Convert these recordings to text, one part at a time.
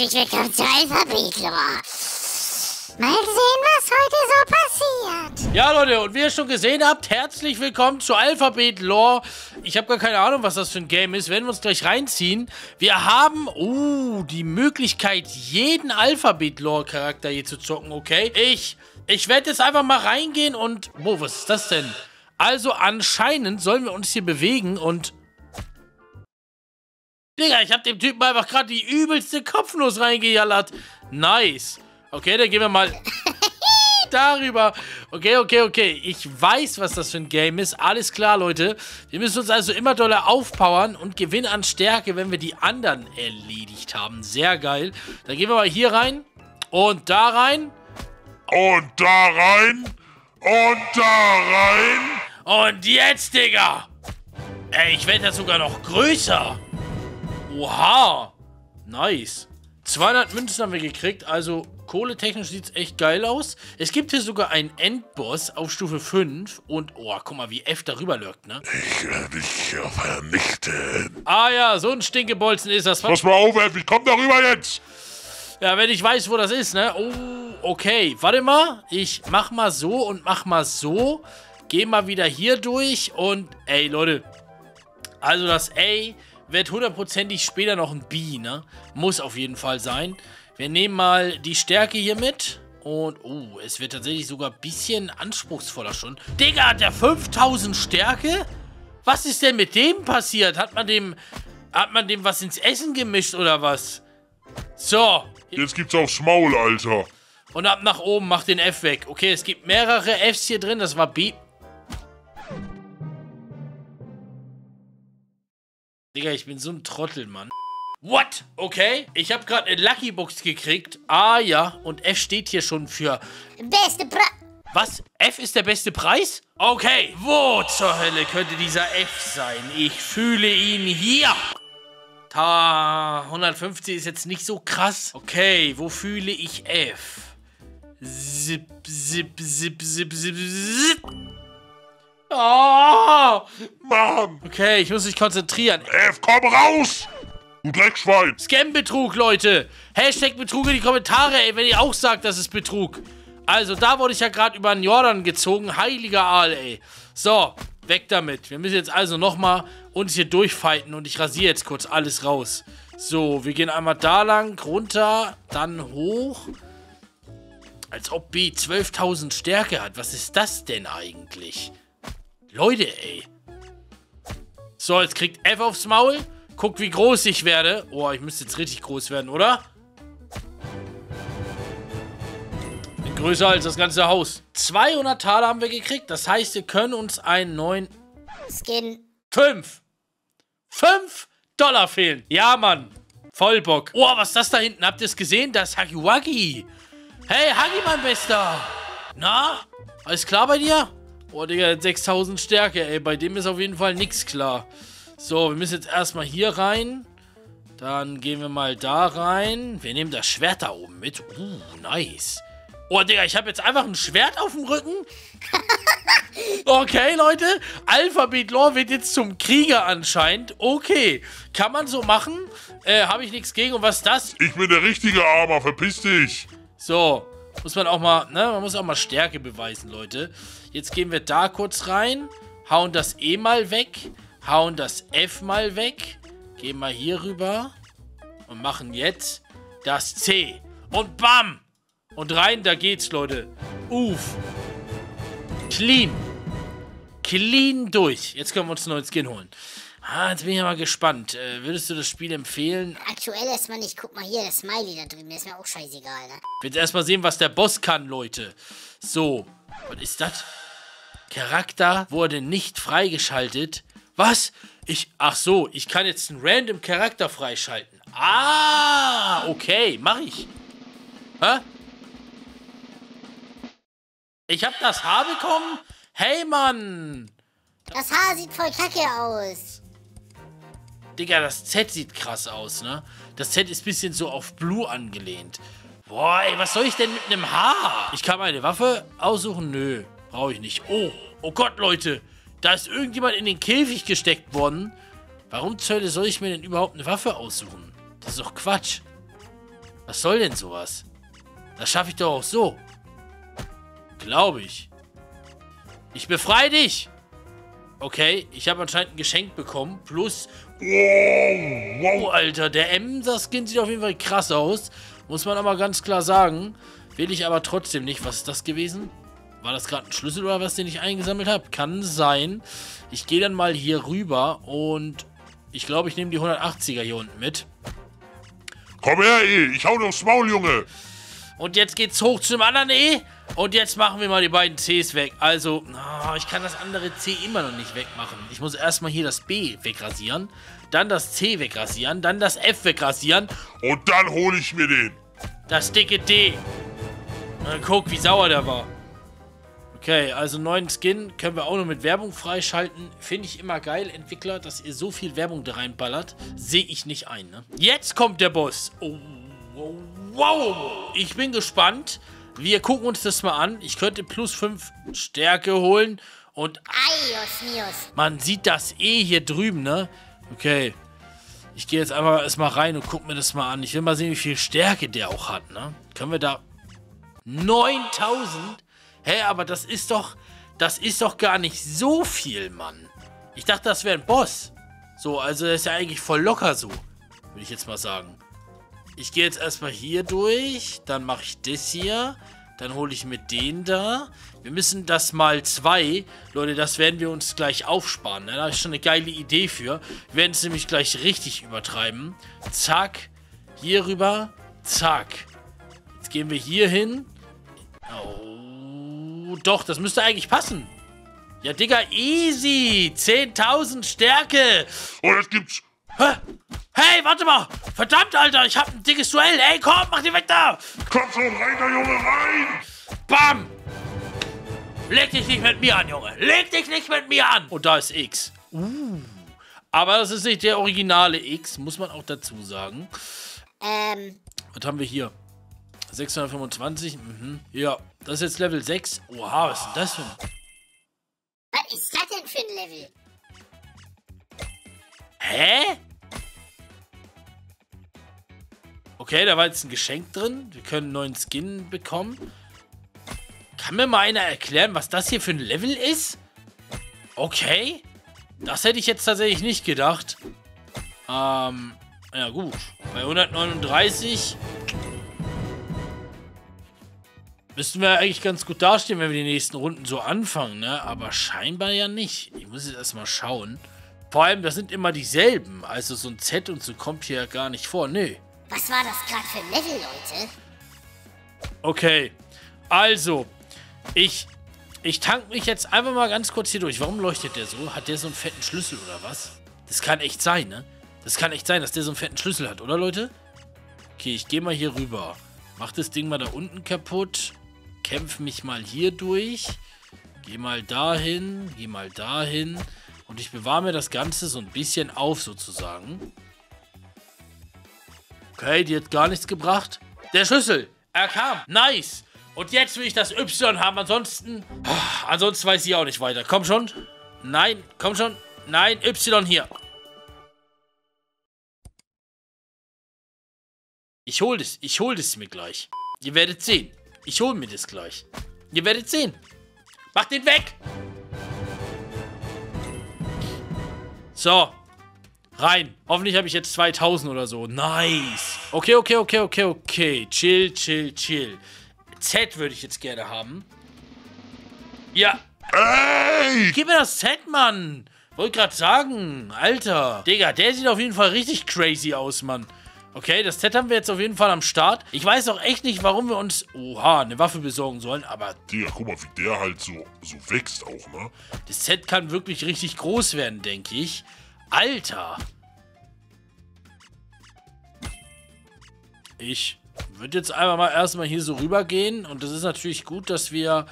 herzlich willkommen zu Alphabetlor. Mal sehen, was heute so passiert. Ja, Leute, und wie ihr schon gesehen habt, herzlich willkommen zu Alphabet Lore. Ich habe gar keine Ahnung, was das für ein Game ist. Werden wir uns gleich reinziehen. Wir haben, uh, die Möglichkeit, jeden Alphabet Lore Charakter hier zu zocken, okay? Ich, ich werde jetzt einfach mal reingehen und, wo, was ist das denn? Also anscheinend sollen wir uns hier bewegen und... Digga, ich habe dem Typen einfach gerade die übelste Kopfnuss reingejallert. Nice. Okay, dann gehen wir mal darüber. Okay, okay, okay. Ich weiß, was das für ein Game ist. Alles klar, Leute. Wir müssen uns also immer doller aufpowern und gewinnen an Stärke, wenn wir die anderen erledigt haben. Sehr geil. Dann gehen wir mal hier rein und da rein. Und da rein. Und da rein. Und jetzt, Digga. Ey, ich werde ja sogar noch größer. Oha. Nice. 200 Münzen haben wir gekriegt, also kohletechnisch sieht es echt geil aus. Es gibt hier sogar einen Endboss auf Stufe 5 und, oh, guck mal, wie F darüber lurkt, ne? Ich werde dich vernichten. Ah ja, so ein Stinkebolzen ist das. Pass mal auf, Elf, ich komm darüber jetzt. Ja, wenn ich weiß, wo das ist, ne? Oh, okay. Warte mal, ich mach mal so und mach mal so. Geh mal wieder hier durch und, ey, Leute. Also das A wird hundertprozentig später noch ein B, ne? Muss auf jeden Fall sein. Wir nehmen mal die Stärke hier mit. Und, oh, es wird tatsächlich sogar ein bisschen anspruchsvoller schon. Digga, hat der 5000 Stärke? Was ist denn mit dem passiert? Hat man dem, hat man dem was ins Essen gemischt oder was? So. Jetzt gibt's aufs Maul, Alter. Und ab nach oben, mach den F weg. Okay, es gibt mehrere Fs hier drin. Das war B. Digga, ich bin so ein Trottel, Mann. What? Okay, ich habe gerade eine Lucky Box gekriegt. Ah ja, und F steht hier schon für... Beste Pre... Was? F ist der beste Preis? Okay, wo zur Hölle könnte dieser F sein? Ich fühle ihn hier. Ta 150 ist jetzt nicht so krass. Okay, wo fühle ich F? Zip, zip, zip, zip, zip, zip. Oh! Mann. Okay, ich muss mich konzentrieren. Elf, komm raus. Du Dreckschwein. Scam-Betrug, Leute. Hashtag Betrug in die Kommentare, ey, wenn ihr auch sagt, das ist Betrug. Also, da wurde ich ja gerade über den Jordan gezogen. Heiliger Aal, ey. So, weg damit. Wir müssen jetzt also nochmal uns hier durchfighten und ich rasiere jetzt kurz alles raus. So, wir gehen einmal da lang, runter, dann hoch. Als ob B 12.000 Stärke hat. Was ist das denn eigentlich? Leute, ey. So, jetzt kriegt F aufs Maul. Guck, wie groß ich werde. Oh, ich müsste jetzt richtig groß werden, oder? Bin größer als das ganze Haus. 200 Taler haben wir gekriegt. Das heißt, wir können uns einen neuen... Skin. 5. 5 Dollar fehlen. Ja, Mann. Voll Bock. Oh, was ist das da hinten? Habt ihr es gesehen? Das ist Hagiwagi. Hey, Hagi, mein Bester. Na? Alles klar bei dir? Oh, Digga, 6000 Stärke, ey. Bei dem ist auf jeden Fall nichts klar. So, wir müssen jetzt erstmal hier rein. Dann gehen wir mal da rein. Wir nehmen das Schwert da oben mit. Uh, nice. Oh, Digga, ich habe jetzt einfach ein Schwert auf dem Rücken. Okay, Leute. Alphabet Lore wird jetzt zum Krieger anscheinend. Okay. Kann man so machen. Äh, habe ich nichts gegen. Und was ist das? Ich bin der richtige Armer, verpiss dich. So. Muss man auch mal, ne? Man muss auch mal Stärke beweisen, Leute. Jetzt gehen wir da kurz rein. Hauen das E mal weg. Hauen das F mal weg. Gehen mal hier rüber. Und machen jetzt das C. Und bam! Und rein, da geht's, Leute. Uff. Clean. Clean durch. Jetzt können wir uns einen neuen Skin holen. Ah, jetzt bin ich ja mal gespannt. Äh, würdest du das Spiel empfehlen? Aktuell erstmal nicht. Guck mal hier, das Smiley da drüben. Der ist mir auch scheißegal, ne? Ich will jetzt erstmal sehen, was der Boss kann, Leute. So. Was ist das? Charakter wurde nicht freigeschaltet. Was? Ich. Ach so, ich kann jetzt einen random Charakter freischalten. Ah, okay, mach ich. Hä? Ich hab das Haar bekommen? Hey, Mann! Das Haar sieht voll kacke aus. Digga, das Z sieht krass aus, ne? Das Z ist ein bisschen so auf Blue angelehnt. Boah, ey, was soll ich denn mit einem Haar? Ich kann meine Waffe aussuchen? Nö, brauche ich nicht. Oh, oh Gott, Leute. Da ist irgendjemand in den Käfig gesteckt worden. Warum zur Hölle soll ich mir denn überhaupt eine Waffe aussuchen? Das ist doch Quatsch. Was soll denn sowas? Das schaffe ich doch auch so. Glaube ich. Ich befreie dich. Okay, ich habe anscheinend ein Geschenk bekommen. Plus... Wow, Oh, Alter, der Emser-Skin sieht auf jeden Fall krass aus. Muss man aber ganz klar sagen. Will ich aber trotzdem nicht. Was ist das gewesen? War das gerade ein Schlüssel oder was, den ich eingesammelt habe? Kann sein. Ich gehe dann mal hier rüber und ich glaube, ich nehme die 180er hier unten mit. Komm her, eh. Ich hau dir aufs Maul, Junge. Und jetzt geht's hoch zum anderen E. Und jetzt machen wir mal die beiden Cs weg. Also, ah, ich kann das andere C immer noch nicht wegmachen. Ich muss erstmal hier das B wegrasieren. Dann das C wegrasieren. Dann das F wegrasieren. Und dann hole ich mir den. Das dicke D. Na, guck, wie sauer der war. Okay, also neuen Skin können wir auch noch mit Werbung freischalten. Finde ich immer geil, Entwickler, dass ihr so viel Werbung da reinballert. Sehe ich nicht ein, ne? Jetzt kommt der Boss. Oh, wow. Ich bin gespannt. Wir gucken uns das mal an. Ich könnte plus 5 Stärke holen. Und man sieht das eh hier drüben, ne? Okay. Ich gehe jetzt einfach erstmal rein und guck mir das mal an. Ich will mal sehen, wie viel Stärke der auch hat, ne? Können wir da... 9000? Hä, aber das ist doch... Das ist doch gar nicht so viel, Mann. Ich dachte, das wäre ein Boss. So, also das ist ja eigentlich voll locker so. Würde ich jetzt mal sagen. Ich gehe jetzt erstmal hier durch. Dann mache ich das hier. Dann hole ich mir den da. Wir müssen das mal zwei. Leute, das werden wir uns gleich aufsparen. Ne? Da habe ich schon eine geile Idee für. Wir werden es nämlich gleich richtig übertreiben. Zack. Hier rüber. Zack. Jetzt gehen wir hier hin. Oh, doch, das müsste eigentlich passen. Ja, Digga, easy. 10.000 Stärke. Und jetzt gibt's... Hä? Hey, warte mal! Verdammt, Alter, ich hab ein dickes Duell! Ey, komm, mach die weg da! Komm schon, rein da, Junge, rein. Bam! Leg dich nicht mit mir an, Junge! Leg dich nicht mit mir an! Und da ist X. Uh. Aber das ist nicht der originale X, muss man auch dazu sagen. Ähm, Was haben wir hier? 625, mhm. Ja, das ist jetzt Level 6. Oha, was ist denn das für ein... was ist das denn für ein Level? Hä? Okay, da war jetzt ein Geschenk drin. Wir können einen neuen Skin bekommen. Kann mir mal einer erklären, was das hier für ein Level ist? Okay. Das hätte ich jetzt tatsächlich nicht gedacht. Ähm, ja gut. Bei 139 müssten wir eigentlich ganz gut dastehen, wenn wir die nächsten Runden so anfangen, ne? Aber scheinbar ja nicht. Ich muss jetzt erstmal schauen. Vor allem, das sind immer dieselben. Also so ein Z und so kommt hier ja gar nicht vor. Nö. Was war das gerade für ein Level, Leute? Okay. Also, ich, ich tank mich jetzt einfach mal ganz kurz hier durch. Warum leuchtet der so? Hat der so einen fetten Schlüssel oder was? Das kann echt sein, ne? Das kann echt sein, dass der so einen fetten Schlüssel hat, oder Leute? Okay, ich gehe mal hier rüber. Mach das Ding mal da unten kaputt. Kämpf mich mal hier durch. Geh mal dahin. Geh mal dahin. Und ich bewahre mir das Ganze so ein bisschen auf, sozusagen. Okay, die hat gar nichts gebracht. Der Schlüssel. Er kam. Nice. Und jetzt will ich das Y haben. Ansonsten... Ah, Ansonsten weiß ich auch nicht weiter. Komm schon. Nein, komm schon. Nein, Y hier. Ich hol das. Ich hol das mir gleich. Ihr werdet sehen. Ich hol mir das gleich. Ihr werdet sehen. Mach den weg. So. Rein. Hoffentlich habe ich jetzt 2000 oder so. Nice. Okay, okay, okay, okay, okay. Chill, chill, chill. Z würde ich jetzt gerne haben. Ja. Ey! Gib mir das Z, Mann. Wollte gerade sagen. Alter. Digga, der sieht auf jeden Fall richtig crazy aus, Mann. Okay, das Z haben wir jetzt auf jeden Fall am Start. Ich weiß auch echt nicht, warum wir uns... Oha, eine Waffe besorgen sollen, aber Digga, guck mal, wie der halt so, so wächst auch, ne? Das Set kann wirklich richtig groß werden, denke ich. Alter. Ich würde jetzt einfach mal erstmal hier so rübergehen. Und das ist natürlich gut, dass wir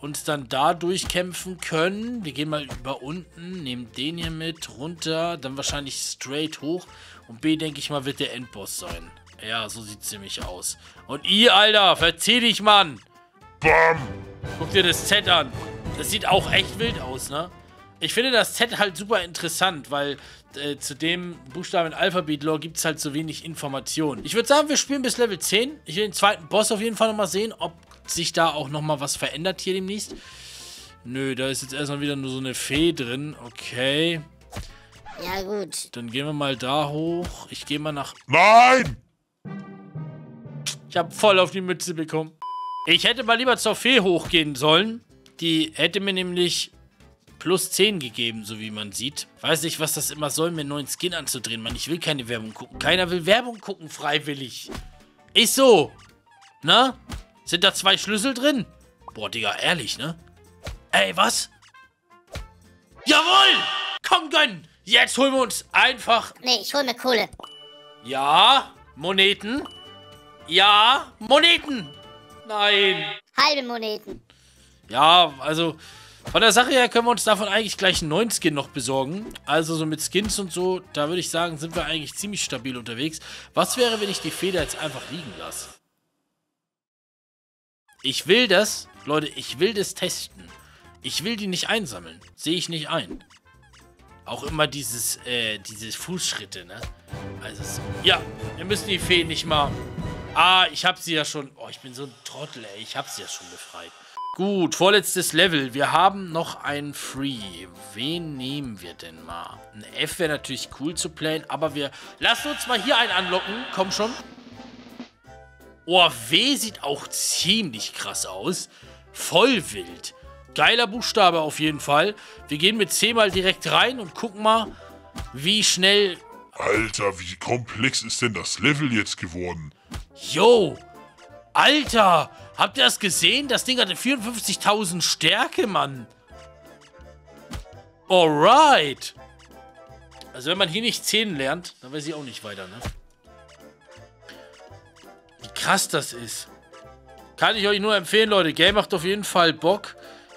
uns dann da durchkämpfen können. Wir gehen mal über unten, nehmen den hier mit, runter, dann wahrscheinlich straight hoch. Und B, denke ich mal, wird der Endboss sein. Ja, so sieht es nämlich aus. Und I, Alter, verzieh dich, Mann. Bam! Guck dir das Z an. Das sieht auch echt wild aus, ne? Ich finde das Z halt super interessant, weil äh, zu dem Buchstaben in Alphabet-Lore gibt es halt so wenig Informationen. Ich würde sagen, wir spielen bis Level 10. Ich will den zweiten Boss auf jeden Fall nochmal sehen, ob sich da auch nochmal was verändert hier demnächst. Nö, da ist jetzt erstmal wieder nur so eine Fee drin. Okay. Ja, gut. Dann gehen wir mal da hoch. Ich gehe mal nach... Nein! Ich habe voll auf die Mütze bekommen. Ich hätte mal lieber zur Fee hochgehen sollen. Die hätte mir nämlich plus 10 gegeben, so wie man sieht. Weiß nicht, was das immer soll, mir einen neuen Skin anzudrehen, Mann. Ich will keine Werbung gucken. Keiner will Werbung gucken, freiwillig. Ist so. Na? Sind da zwei Schlüssel drin? Boah, Digga, ehrlich, ne? Ey, was? Jawohl! Komm, gönn! Jetzt holen wir uns einfach... Nee, ich hol mir Kohle. Ja, Moneten. Ja, Moneten. Nein. Halbe Moneten. Ja, also von der Sache her können wir uns davon eigentlich gleich einen neuen Skin noch besorgen. Also so mit Skins und so, da würde ich sagen, sind wir eigentlich ziemlich stabil unterwegs. Was wäre, wenn ich die Feder jetzt einfach liegen lasse? Ich will das, Leute, ich will das testen. Ich will die nicht einsammeln. Sehe ich nicht ein. Auch immer dieses, äh, diese Fußschritte, ne? Also, so, ja, wir müssen die Fee nicht mal... Ah, ich habe sie ja schon... Oh, ich bin so ein Trottel, ey. Ich habe sie ja schon befreit. Gut, vorletztes Level. Wir haben noch ein Free. Wen nehmen wir denn mal? Ein F wäre natürlich cool zu playen, aber wir... Lassen uns mal hier einen anlocken. Komm schon. Oh, W sieht auch ziemlich krass aus. Voll wild. Geiler Buchstabe auf jeden Fall. Wir gehen mit C mal direkt rein und gucken mal, wie schnell... Alter, wie komplex ist denn das Level jetzt geworden? Yo! Alter! Habt ihr das gesehen? Das Ding hatte 54.000 Stärke, Mann. Alright. Also wenn man hier nicht 10 lernt, dann weiß ich auch nicht weiter, ne? Wie krass das ist. Kann ich euch nur empfehlen, Leute. Game macht auf jeden Fall Bock.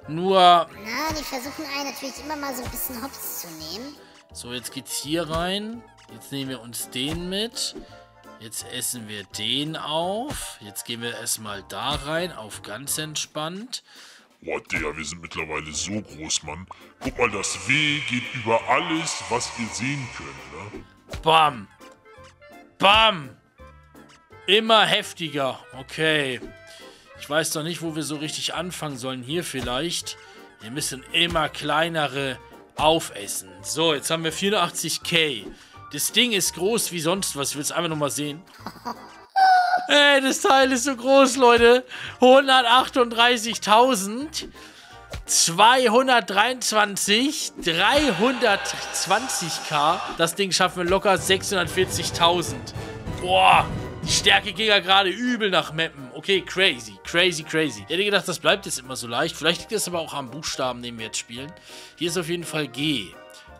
Nur... Na, die versuchen einen natürlich immer mal so ein bisschen hops zu nehmen. So, jetzt geht's hier rein. Jetzt nehmen wir uns den mit. Jetzt essen wir den auf. Jetzt gehen wir erstmal da rein, auf ganz entspannt. Boah, Digga, wir sind mittlerweile so groß, Mann. Guck mal, das W geht über alles, was ihr sehen könnt, ne? Bam. Bam. Immer heftiger. Okay. Ich weiß doch nicht, wo wir so richtig anfangen sollen. Hier vielleicht. Wir müssen immer kleinere aufessen. So, jetzt haben wir 84k. Das Ding ist groß wie sonst was. Ich will es einfach nochmal sehen. Ey, das Teil ist so groß, Leute. 138.000. 223, 320k. Das Ding schaffen wir locker 640.000. Boah, die Stärke ging ja gerade übel nach Mappen. Okay, crazy, crazy, crazy. Ich hätte gedacht, das bleibt jetzt immer so leicht. Vielleicht liegt das aber auch am Buchstaben, den wir jetzt spielen. Hier ist auf jeden Fall G,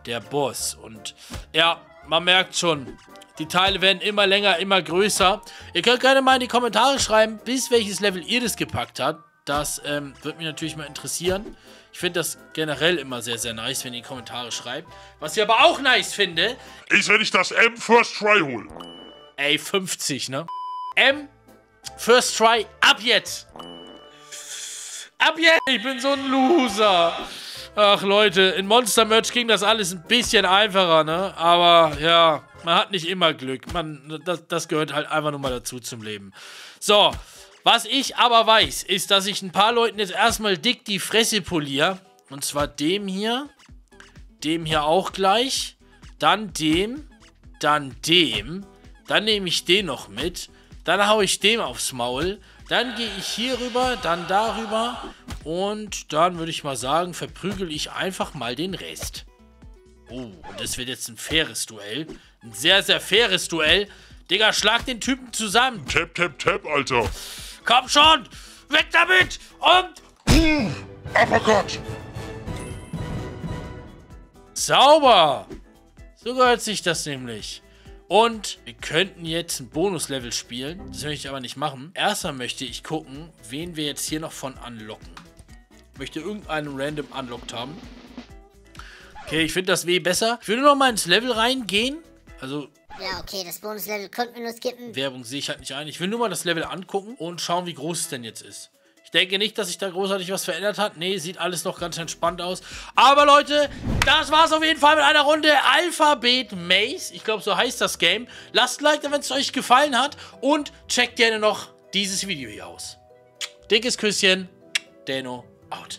der Boss. Und ja, man merkt schon, die Teile werden immer länger, immer größer. Ihr könnt gerne mal in die Kommentare schreiben, bis welches Level ihr das gepackt habt. Das ähm, würde mich natürlich mal interessieren. Ich finde das generell immer sehr, sehr nice, wenn ihr in die Kommentare schreibt. Was ich aber auch nice finde... Ist, wenn ich das M First Try hole. Ey, 50, ne? M, First Try, ab jetzt! Ab jetzt! Ich bin so ein Loser! Ach Leute, in Monster Merch ging das alles ein bisschen einfacher, ne? Aber ja, man hat nicht immer Glück. Man, das, das gehört halt einfach nur mal dazu zum Leben. So, was ich aber weiß, ist, dass ich ein paar Leuten jetzt erstmal dick die Fresse poliere. Und zwar dem hier, dem hier auch gleich, dann dem, dann dem, dann nehme ich den noch mit, dann haue ich dem aufs Maul, dann gehe ich hier rüber, dann darüber und dann würde ich mal sagen, verprügel ich einfach mal den Rest. Oh, und das wird jetzt ein faires Duell. Ein sehr, sehr faires Duell. Digga, schlag den Typen zusammen. Tap, tap, tap, Alter. Komm schon! Weg damit! Und... Uh, Uppercut. Sauber! So gehört sich das nämlich. Und wir könnten jetzt ein Bonuslevel spielen. Das möchte ich aber nicht machen. Erstmal möchte ich gucken, wen wir jetzt hier noch von unlocken. Ich möchte irgendeinen random unlocked haben. Okay, ich finde das W besser. Ich würde noch mal ins Level reingehen. Also, Ja, okay, das Bonuslevel konnten wir nur skippen. Werbung sehe ich halt nicht ein. Ich will nur mal das Level angucken und schauen, wie groß es denn jetzt ist. Ich denke nicht, dass sich da großartig was verändert hat. Nee, sieht alles noch ganz entspannt aus. Aber Leute, das war's auf jeden Fall mit einer Runde Alphabet Maze. Ich glaube, so heißt das Game. Lasst ein Like da, wenn es euch gefallen hat. Und checkt gerne noch dieses Video hier aus. Dickes Küsschen. Dano out.